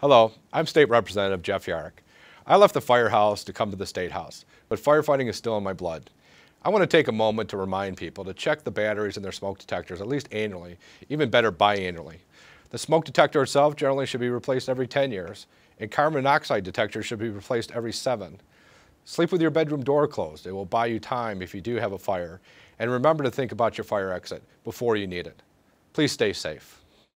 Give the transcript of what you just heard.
Hello, I'm State Representative Jeff Yaroch. I left the firehouse to come to the State House, but firefighting is still in my blood. I want to take a moment to remind people to check the batteries in their smoke detectors at least annually, even better biannually. The smoke detector itself generally should be replaced every 10 years, and carbon monoxide detectors should be replaced every seven. Sleep with your bedroom door closed. It will buy you time if you do have a fire. And remember to think about your fire exit before you need it. Please stay safe.